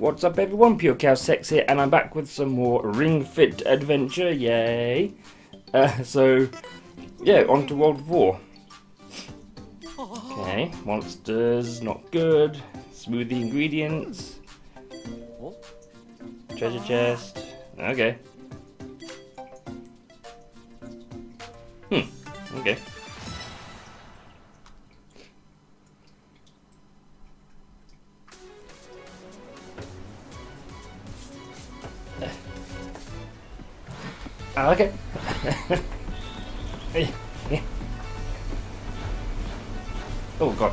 What's up everyone, PureChaosX here, and I'm back with some more Ring Fit Adventure, yay! Uh, so, yeah, on to World War. Okay, monsters, not good. Smoothie ingredients. Treasure chest, okay. Hmm, okay. Okay. oh god.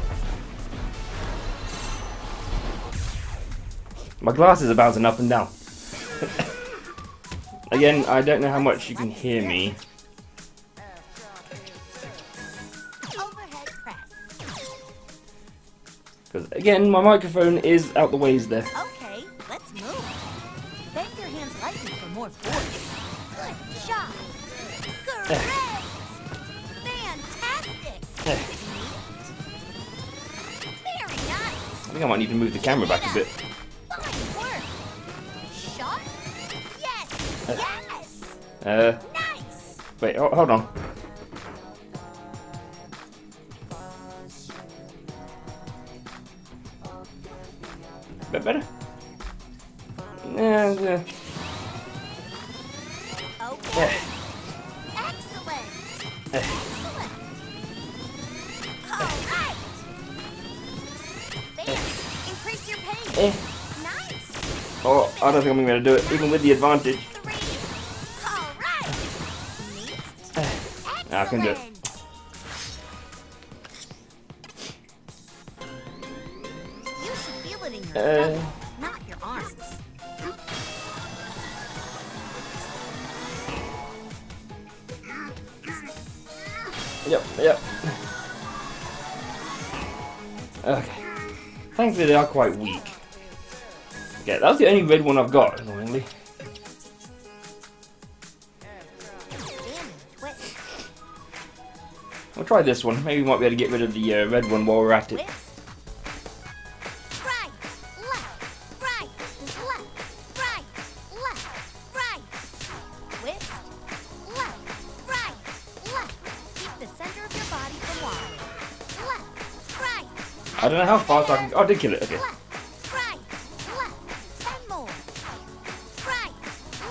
My glasses are bouncing up and down. Again, I don't know how much you can hear me. Because again, my microphone is out the ways there. Okay, let's move. Bend your hands lightly for more force. Good shot. Great. Fantastic. Very nice. I think I might need to move the camera back a bit. Fine work. Shot. Yes. Yes. Uh, Nice. wait, ho- hold on. Bit better? Yeah, yeah. Okay. Eh, Eh. Nice. Oh, I don't think I'm going to do it, even with the advantage. Right. Neat. Eh. I can do it. You feel it in your Uh. They are quite weak. Okay, that's the only red one I've got, annoyingly. We'll try this one. Maybe we might be able to get rid of the uh, red one while we're at it. Don't know how fast I can. Oh, I did kill it. Okay. Left, right, left. Ten more. Right,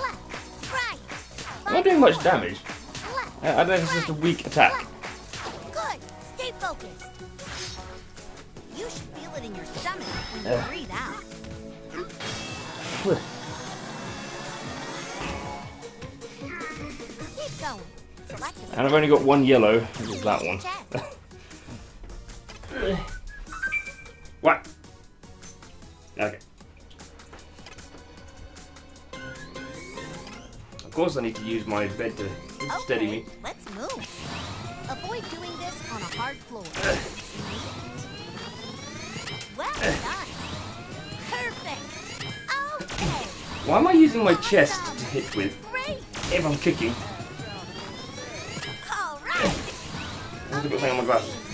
left, right. I'm not doing much damage. I I don't know if it's just a weak attack. Good. Stay focused. You should feel it in your stomach when you Yeah. breathe out. Keep going. And I've only got one yellow, which is that one. What? Okay. Of course I need to use my bed to steady me. Okay, let's move. Avoid doing this on a hard floor. well done. Perfect. Okay. Why am I using my chest to hit with Great. if I'm kicking? All right. Look at the thing on my glasses.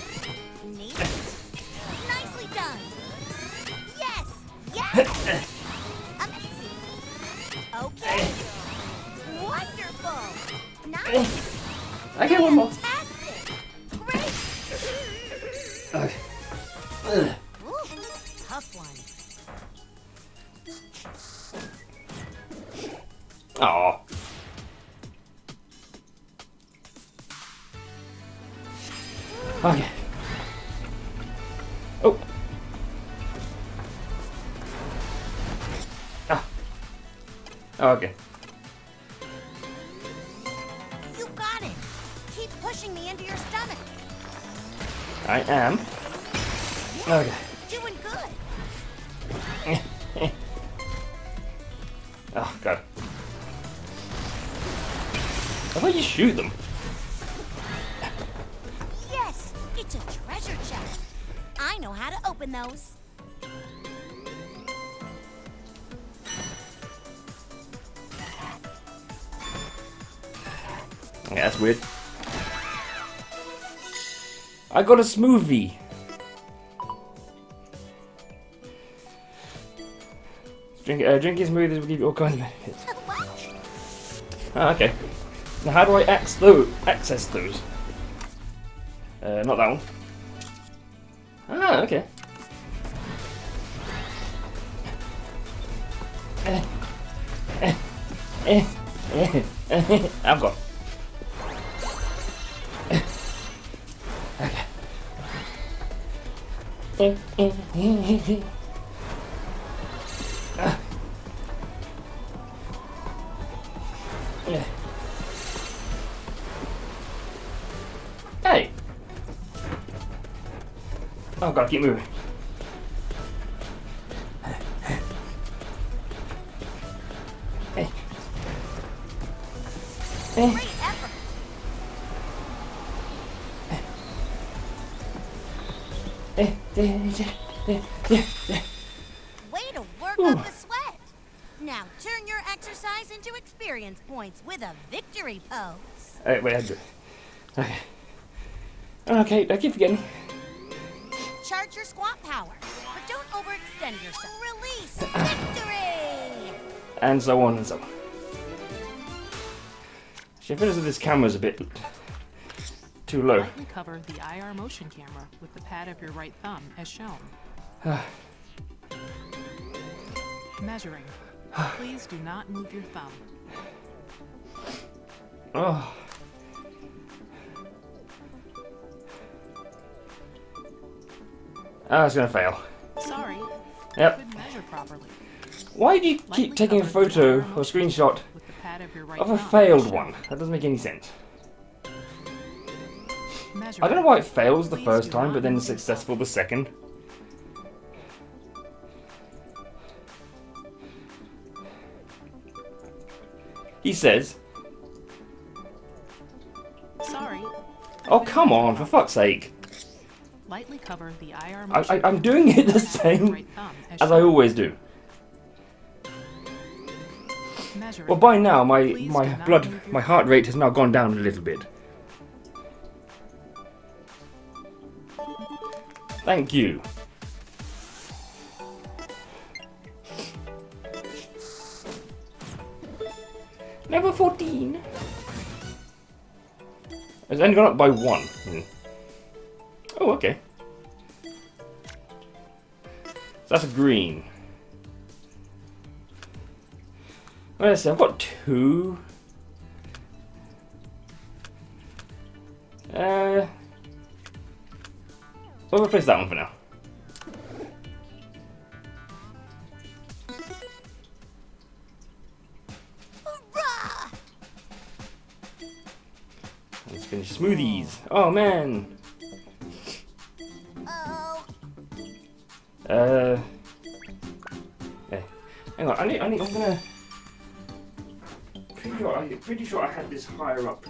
Oh, okay. You got it. Keep pushing me into your stomach. I am. Okay. Doing good. Oh, God. How about you shoot them? Yes, it's a treasure chest. I know how to open those. Yeah, that's weird. I got a smoothie. Drink, uh, drinking smoothies will give you all kinds of benefits. Ah, okay. Now, how do I access those? Access those? Uh, not that one. Ah, okay. Eh, eh, eh, eh, eh, I've got. Hey! Oh, gotta keep moving. Pose. Hey, wait, I do. Okay. Okay, I keep forgetting. Charge your squat power, but don't overextend yourself. Release victory. And so on and so on. She feels that this camera's a bit too low. Lightly cover the IR motion camera with the pad of your right thumb as shown. Measuring. Please do not move your thumb. Oh. Ah, it's gonna fail. Sorry, Yep. Why do you keep taking a photo or screenshot camera with the pad of a failed one? That doesn't make any sense. I don't know why it fails the first time, but then is successful the second. He says, Sorry. "Oh come on, for fuck's sake! Lightly cover the IR I, I, I'm doing it the with the pad of your same as I always do." Well, by now my my blood, my heart rate has now gone down a little bit. Thank you. Level 14. It's only gone up by one. Hmm. Oh, okay. That's a green. Let's see, I've got two. Uh, we'll replace that one for now. Hurrah! Let's finish smoothies. Oh man. Uh. Okay. Hang on. I need. I need. I'm gonna. Pretty sure. I, pretty sure I had this higher up.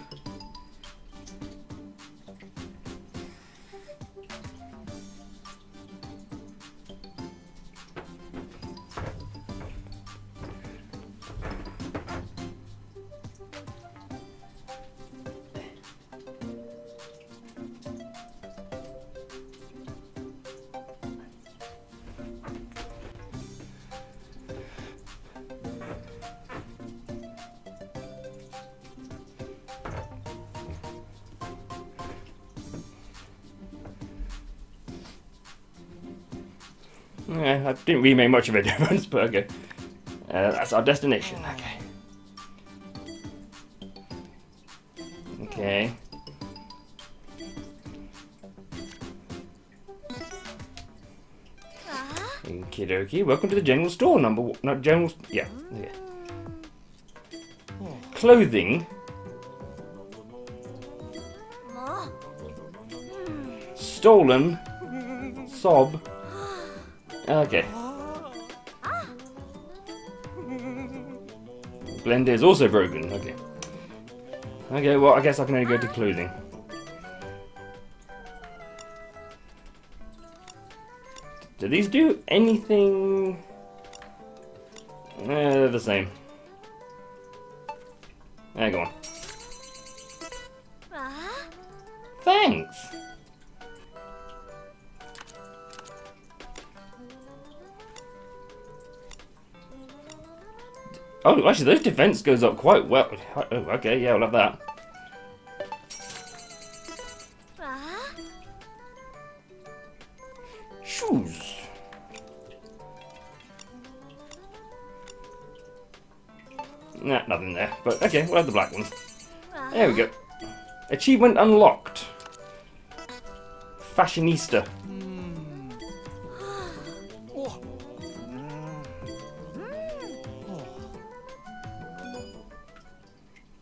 Yeah, I didn't really make much of a difference, but okay. Uh, that's our destination. Okay. Okay. Okie dokie. Welcome to the general store number. one- Not general. Yeah. yeah. Clothing. oh, Stolen. Sob. Okay. Blender is also broken. Okay. Okay, well, I guess I can only go to clothing. Do these do anything? Eh, they're the same. There, go on. Oh, actually, those defense goes up quite well. Oh, okay, yeah, I'll have that. Shoes. Nah, nothing there. But okay, we'll have the black ones. There we go. Achievement unlocked. Fashionista.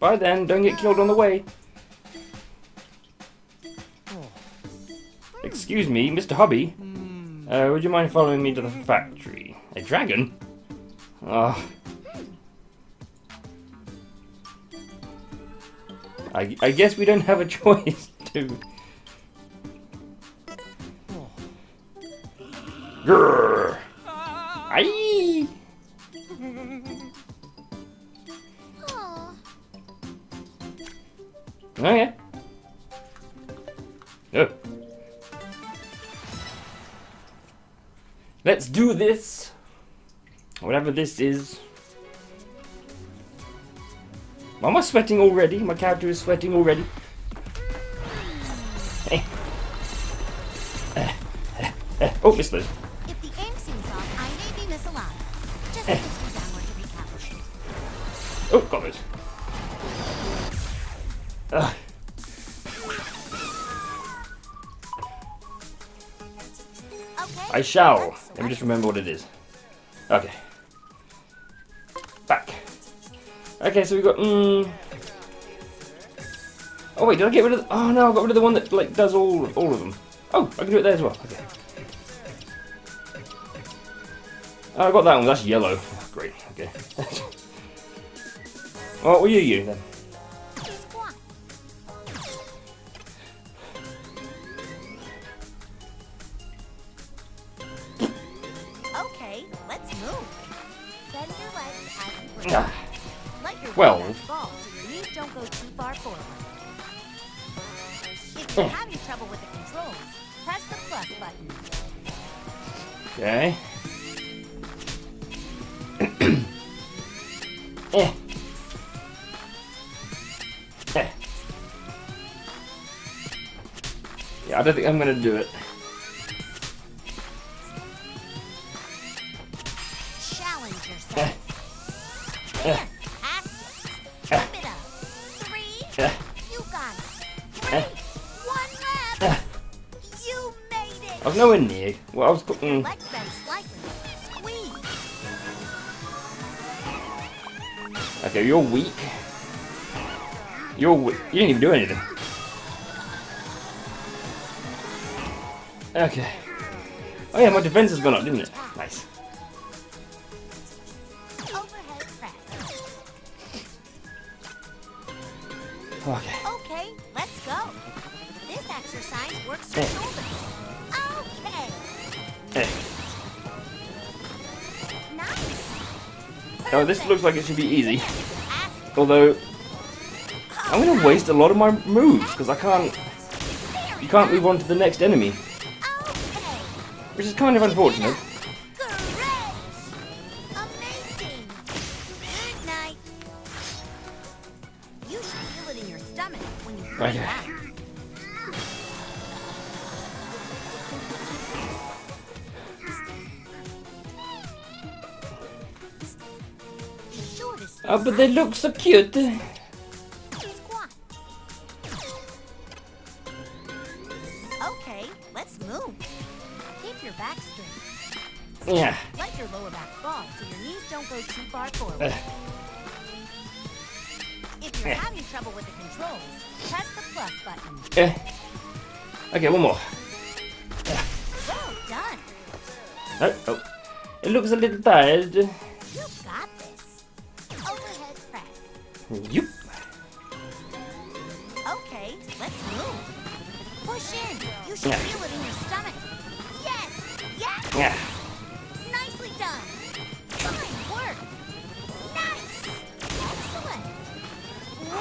Bye then, don't get killed on the way. Excuse me, Mr. Hobby. Uh, would you mind following me to the factory? A dragon? Ah. I, I guess we don't have a choice to. Grrr. Aye. Okay. Oh. Let's do this. Whatever this is. Am I sweating already? My character is sweating already. Eh. Eh, eh, eh. Oh, missed. I shall. let's me just remember what it is. Okay. Back. Okay, so we've got. Mm... Oh wait, did I get rid of? The... Oh no, I got rid of the one that like does all all of them. Oh, I can do it there as well. Okay. Oh, I got that one. That's yellow. Great. Okay. well, what were you you then? Eh. Eh. Yeah, I don't think I'm gonna do it. Challenge yourself. Eh. Eh. Keep it up. Three. Eh. You got it. Eh. Three. One left. Eh. You made it. I was nowhere near. Well, I was. co- okay, you're weak. You're weak. You didn't even do anything. Okay. Oh yeah, my defense has gone up, didn't it? Nice. Okay. Okay, let's go. This exercise works Eh. shoulders. Okay. Eh. Oh, this looks like it should be easy. Although, I'm gonna waste a lot of my moves because I can't. You can't move on to the next enemy, which is kind of unfortunate. But they look so cute. Okay, let's move. Keep your back straight. Yeah. Let your lower back fall so your knees don't go too far forward. Eh. If you're having trouble with the controls, press the plus button. Okay, one more. Well done. Oh, oh. It looks a little tired. Yup. Okay, let's move. Push in. You should Yeah. feel it in your stomach. Yes. Yes. Yeah. Nicely done. Fine work. Nice. Excellent.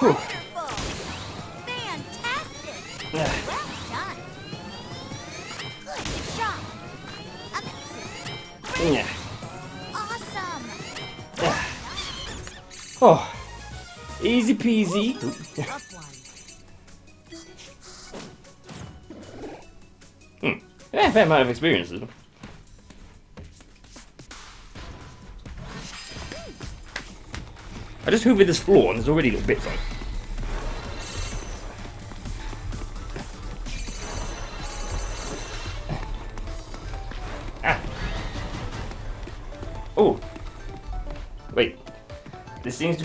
Whew. Wonderful. Fantastic. Yeah. Well done. Good job. Amazing. Great. Yeah. Awesome. Yeah. Oh, easy peasy. One. Yeah, fair amount of experience. I just hoovered this floor and there's already little bits on it.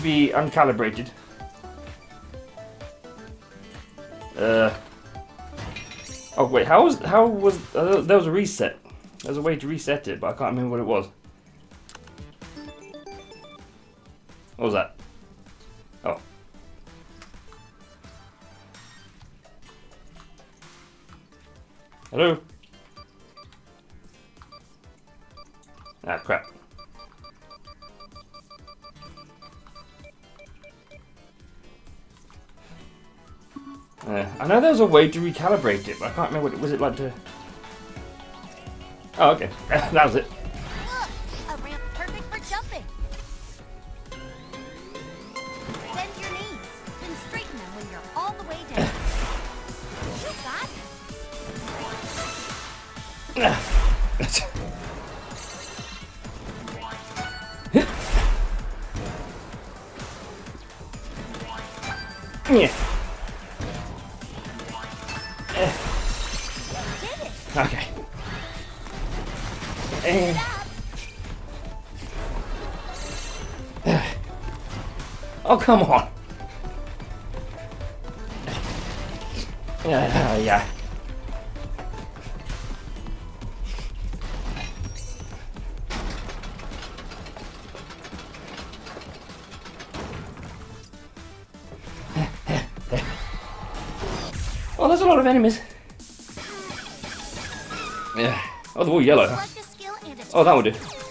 Be uncalibrated. Uh. Oh wait, how was how was uh, there was a reset? There's a way to reset it, but I can't remember what it was. What was that? Oh. Hello. Ah crap. Uh, I know there's a way to recalibrate it, but I can't remember what it was. It like to. Oh, okay. that was it. Look, a ramp perfect for jumping. Bend your knees, then straighten them when you're all the way down. You got it. yeah. Okay. Eh. Oh, come on. Yeah, yeah. Eh, eh, eh. Oh, there's a lot of enemies. Yellow. Select a skill and it's Oh, that would do.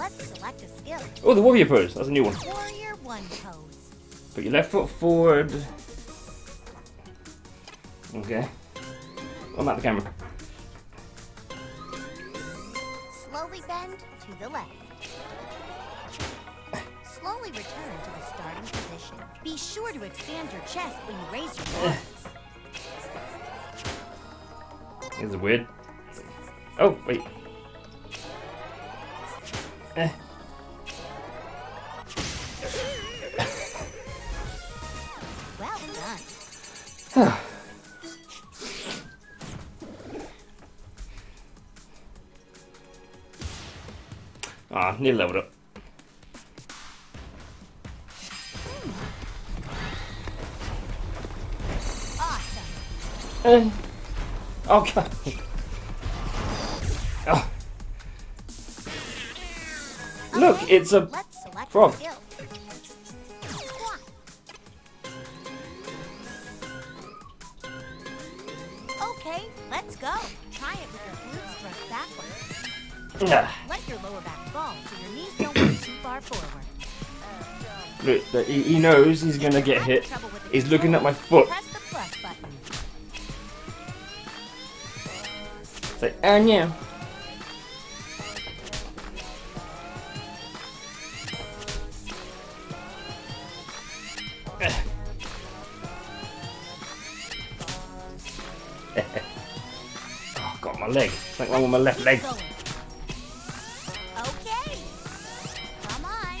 Let's select a skill. Oh, the warrior pose. That's a new one. Warrior one pose. Put your left foot forward. Okay. I'm at the camera. Slowly bend to the left. Slowly return to the starting position. Be sure to expand your chest when you raise your eh. arms. This is weird. Oh, wait. Eh. Well done. Ah, nearly leveled up. Awesome. Eh. Oh, Look, it's a frog. a skill. Squat. Okay, let's go. Try it with your glutes thrust backwards. Ah. Let your lower back fall so your knees don't go too far forward. Look, he, knows he's gonna get hit. trouble with the He's looking at my foot. Say, and yeah. oh, leg. Something wrong with my left leg. Okay. Come on.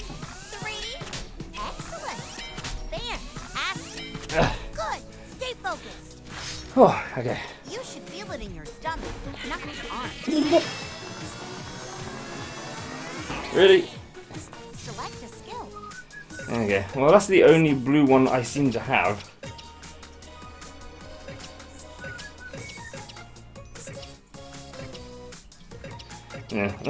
Three. Excellent. Ugh. Good. Stay focused. Oh, okay. You should feel it in your stomach, not your arms. Really? Select a skill. Okay, well that's the only blue one I seem to have.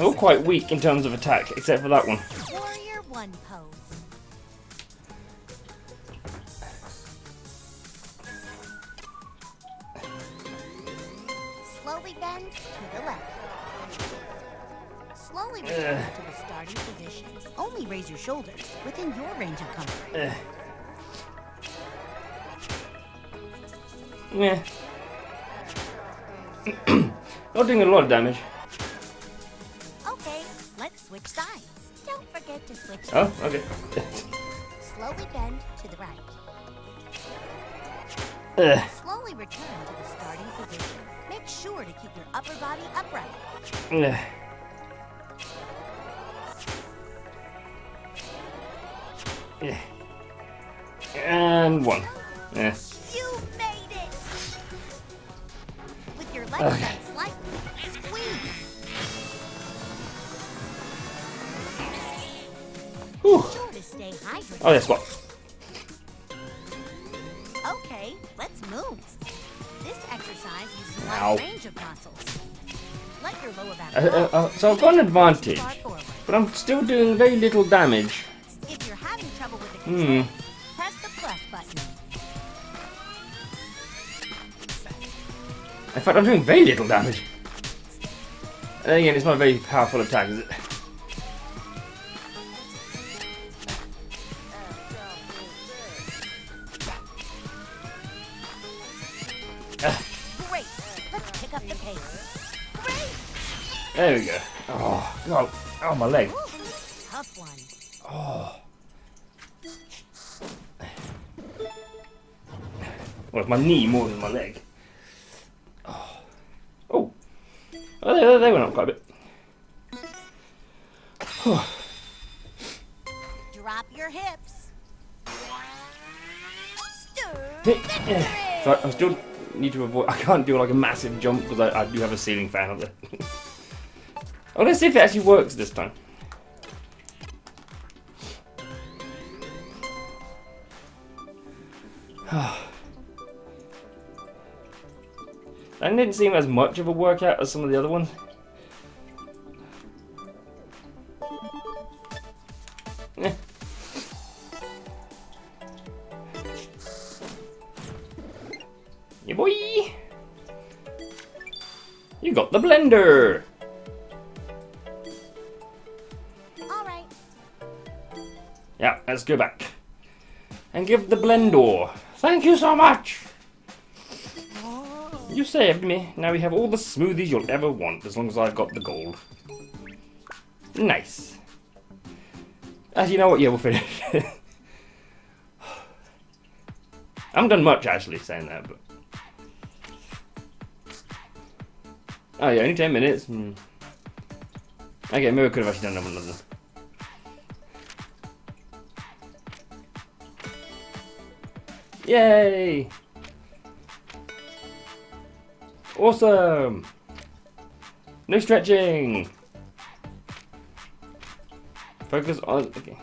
They're all quite weak in terms of attack, except for that one. Warrior one pose. Slowly bend to the left. Slowly return to the starting position. Only raise your shoulders within your range of comfort. Eh. Yeah. Not doing a lot of damage. Oh, okay. Slowly bend to the right. Ugh. Slowly return to the starting position. Make sure to keep your upper body upright. Ugh. Yeah. And one. Yeah. You made it! With your legs Okay. Oh, yes, squat. Okay, let's move. This exercise uses a range of muscles. Let your lower back Uh, uh, uh, so I've got an advantage, but I'm still doing very little damage. If you're having trouble with the Hmm. controls, press the plus button. In fact, I'm doing very little damage. And again, it's not a very powerful attack, is it? The pace. There we go. Oh, God. Oh, my leg. Tough one. Oh. Well, my knee more than my leg. Oh. Oh. Oh, they, they went up quite a bit. Drop your hips. Stir Yeah. victory. I, I still need to avoid. I can't do like a massive jump because I, I do have a ceiling fan up there. oh, let's see if it actually works this time. that didn't seem as much of a workout as some of the other ones. Boy! You got the blender! All right. Yeah, let's go back. And give the blender. Thank you so much! You saved me. Now we have all the smoothies you'll ever want, as long as I've got the gold. Nice. As you know what, yeah, we'll finish. I haven't done much actually saying that, but. Oh yeah, only 10 minutes. Hmm. Okay, maybe I could have actually done another. One. Yay! Awesome! No stretching! Focus on. Okay.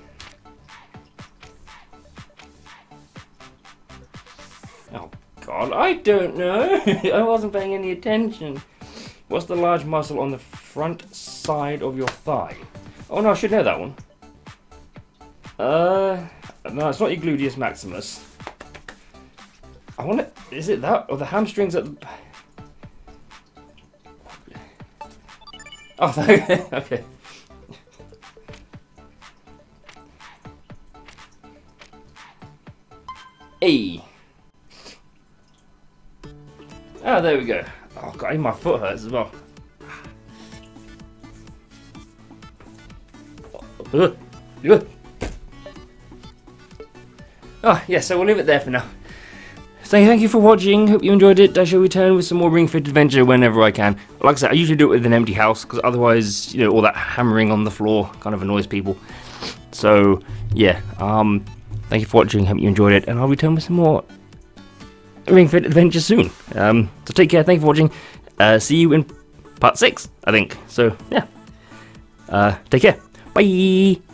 Oh god, I don't know! I wasn't paying any attention. What's the large muscle on the front side of your thigh? Oh no, I should know that one. Uh. No, it's not your gluteus maximus. I want it. Is it that or the hamstrings at the? Oh, okay. A. Ah, there we go. God, my foot hurts as well. Oh, yeah, so we'll leave it there for now. So thank you for watching. Hope you enjoyed it. I shall return with some more Ring Fit Adventure whenever I can. Like I said, I usually do it with an empty house because otherwise, you know, all that hammering on the floor kind of annoys people. So yeah, um, thank you for watching. Hope you enjoyed it, and I'll return with some more Ring Fit Adventure soon. Um, so take care. Thank you for watching. Uh, see you in part six, I think. So yeah, uh, take care. Bye.